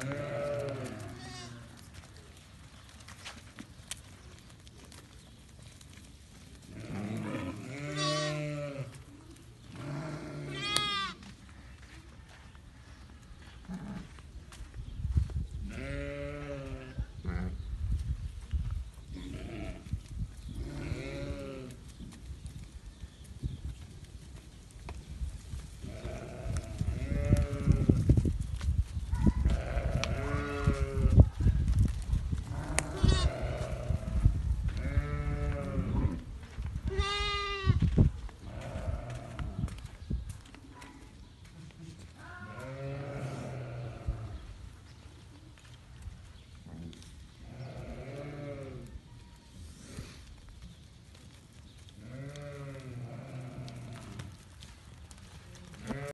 Uh,